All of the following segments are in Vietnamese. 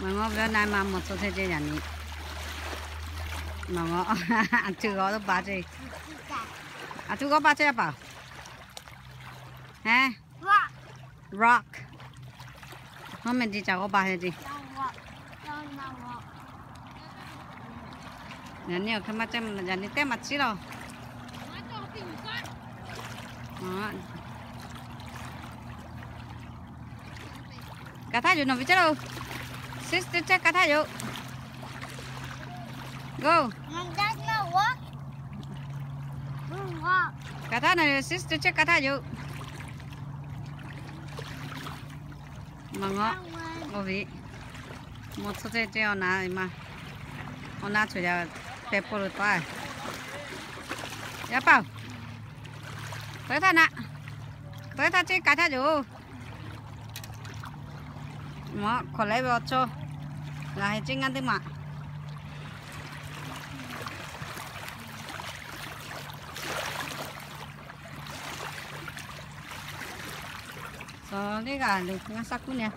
mà ngó cái này mà một số thế chơi nhà này mà ngó, ăn chưa có đâu ba chơi. À chú có ba chơi à, bảo? Hả? rock. Hôm mình đi chào có ba hay gì nhà nhiều cái mắt chăm nhà này té mặt xí đâu đó. Cá thả nó bị chết đâu? Sister check thả vô go. Cá thả này sister check cá thả vô mà ngó ngó vị. Một số chơi chơi ona mà. Ona chơi ra pepper rồi phải ya bảo. Tới thà nè tới thà chơi cá thả vô mà khỏi lấy vào cho là hay chơi ngăn thế mà. Rồi cái gà được ngắt sắc cú nè.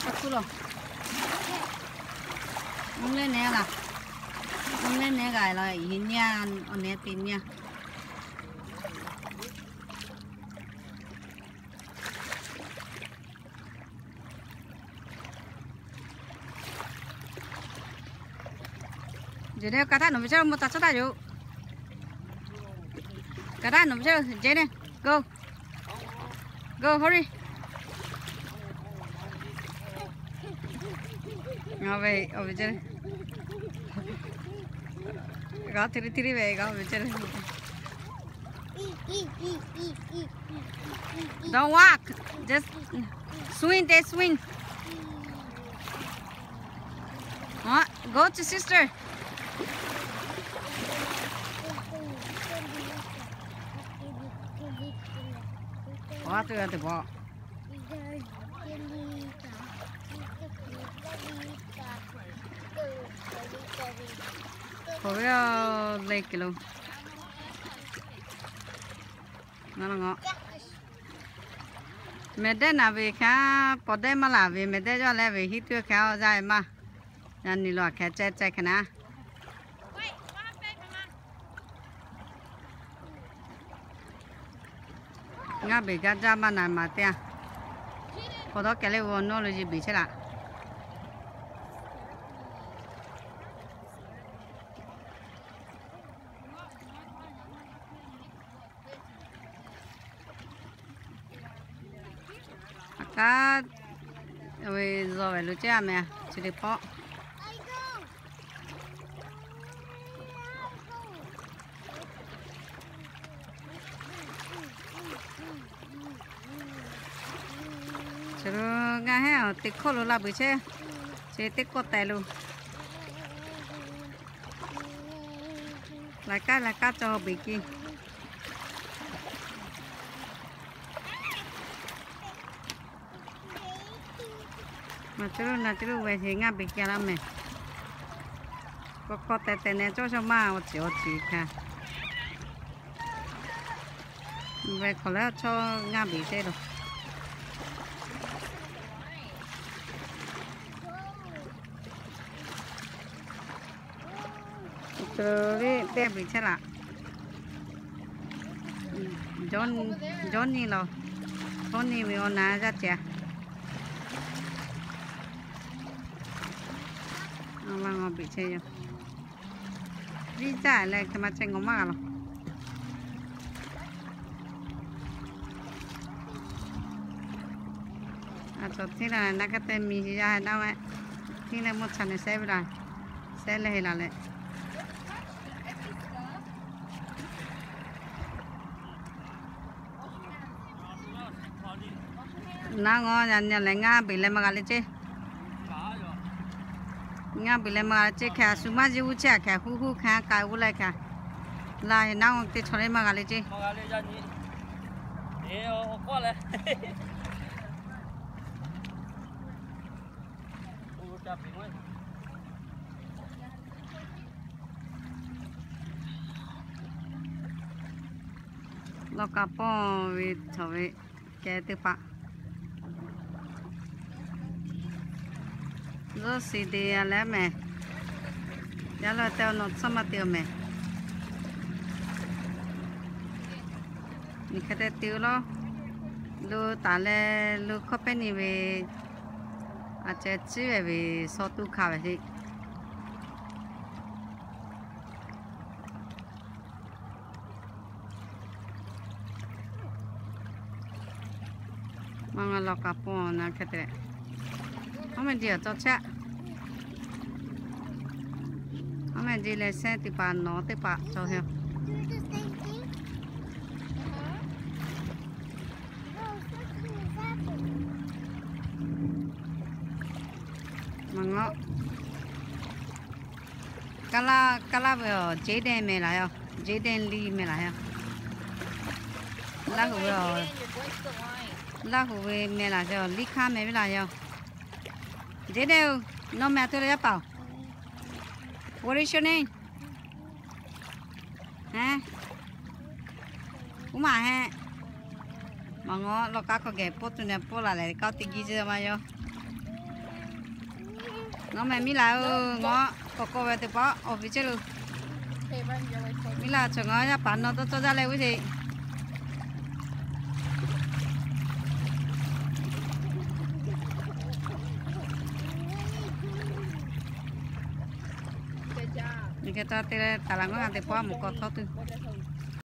Sắc cú rồi. Ông lên nè là. Ông lên nè gà là hình nha ông nè tìm nha 제네 까다 넘쳐 못 다쳐다 줘 까다 넘쳐 제네 go go hurry अबे अबे चल गा tiri, तेरी वेगा अबे चल Don't walk. Just swing, they swing. Huh? Go to sister. Quá tươi thì bỏ. Có cái lấy kilo. Nó là ngọt Mẹ đế nào về khá bỏ đế mà là về mẹ đế cho lại về hít tuyết khéo dài mà. Nên nì lọ khá chết chết khá nà. Nga bị cái cha mà này mà tia có đó cái này vô nó là gì bị chết à cá rồi rồi lúc chết à mẹ? Chỉ được bỏ chero nghe hả te kholo là bu che che te ko tai luôn. La cá la cá cho bị ki mà chero là chero về thì nga bị kia lắm me có ko te te này cho cho mà ở chỗ o chi về có lẽ cho nga bị thế rồi. Cái đẹp bị chết lạ. John, Johnny lo. Johnny vì ông ná ra chè. Ông mang ngon bị chết rồi đi giải lại cái mặt chân ngó mà rồi à cho thế là nó cái tên mình ra đâu ấy. Thế là một trăm này xe rồi xe lại là lại. Na ngo nya nya le nga bi le ma ga le che nga bi le ma ga che kha su ma ji u che kha hu hu kha ka u lai kha la he na ngo te chore ma ga le che ma gà ja ni e o ô le u cha chạp đi lo ka po vi chove ke te pa rất xì đi à, lẽ mẹ. Giá là tao nó xong mà tiêu mẹ? Mình khai tiêu lo. Lu tả lẽ lu có bên này về à chết chứ về về so tu khảo về thì mang lo cà phô na cái đấy hôm nay giờ cho đi lên xe thì bà nó thì bà cho heo. Mà ngó cá la cá la vừa chế đen mày lại không? Chế đen ly mày lại không? Lá hủ vừa lá hủ về mày lại rồi ly kha mày lại không? Chế đều nó mẹ tôi đã bảo. What is your name? Mà ha. Mà ngó lo cá có ghé bút tụi này bút lại lại cao tí ghi chứ mà yo. Nó mẹ mi là có cô về từ bỏ ở phía trên luôn. Mi là chờ ngó ra bán nó tôi cho ra đây cái thì người ta tê tà là nó ăn từ qua một con thau tư.